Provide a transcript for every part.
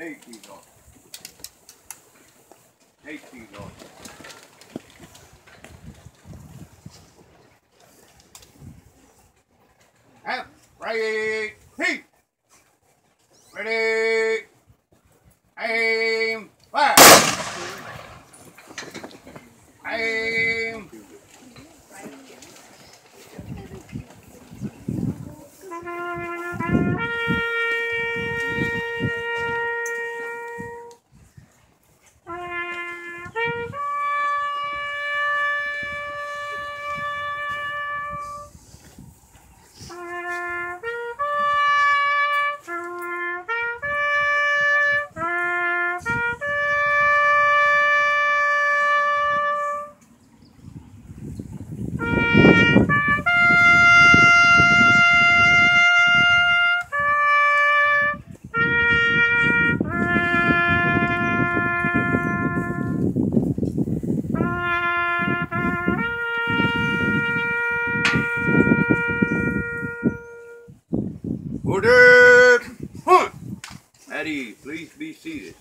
Take these off. Take these off. Have right. Ready. Aim. Fire. Aim. Order! Hunt! Ease, please be seated.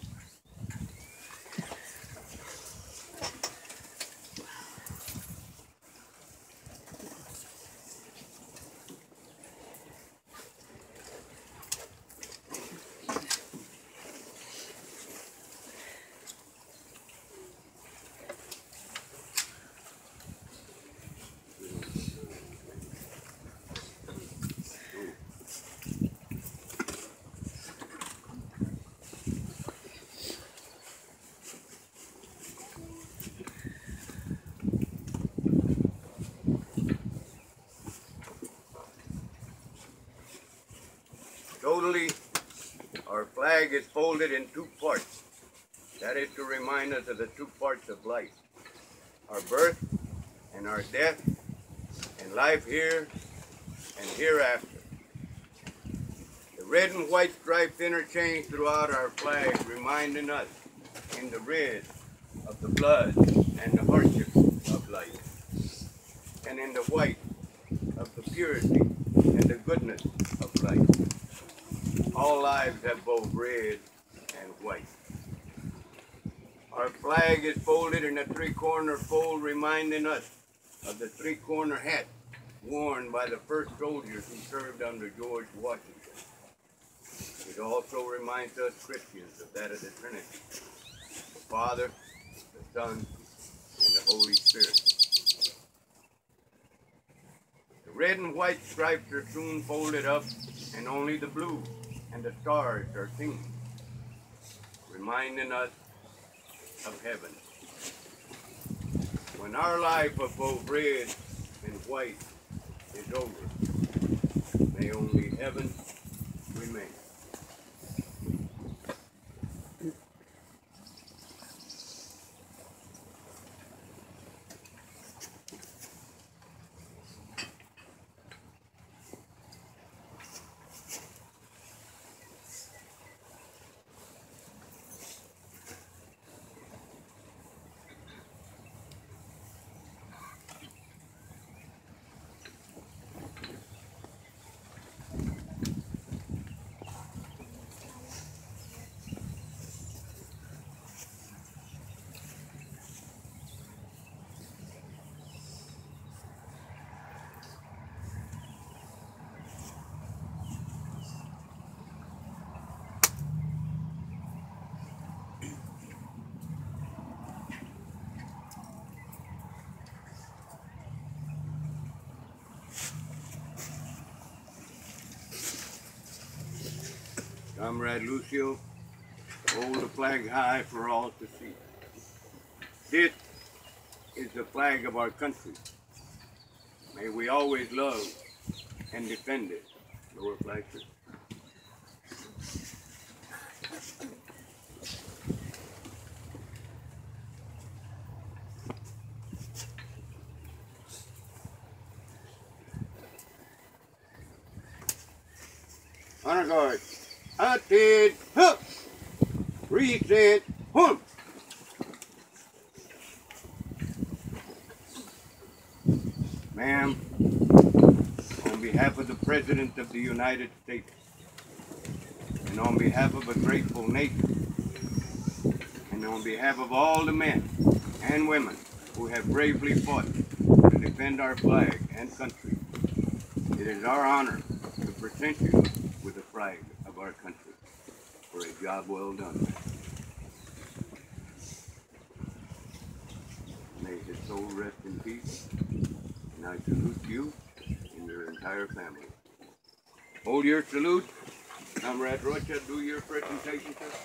Totally, our flag is folded in two parts. That is to remind us of the two parts of life our birth and our death, and life here and hereafter. The red and white stripes interchange throughout our flag, reminding us in the red of the blood and the hardships of life, and in the white of the purity and the goodness of life. All lives have both red and white. Our flag is folded in a three-corner fold, reminding us of the three-corner hat worn by the first soldiers who served under George Washington. It also reminds us Christians of that of the Trinity, the Father, the Son, and the Holy Spirit. The red and white stripes are soon folded up, and only the blue and the stars are seen, reminding us of heaven. When our life of both red and white is over, may only heaven remain. Comrade Lucio, hold the flag high for all to see. This is the flag of our country. May we always love and defend it. Lower flag, sir. Honor guard. Hunted, hook. Reset, hump. Ma'am, on behalf of the President of the United States, and on behalf of a grateful nation, and on behalf of all the men and women who have bravely fought to defend our flag and country, it is our honor to present you with the flag of our country for a job well done. May his soul rest in peace, and I salute you and your entire family. Hold your salute. Comrade Rocha, do your presentation, sir.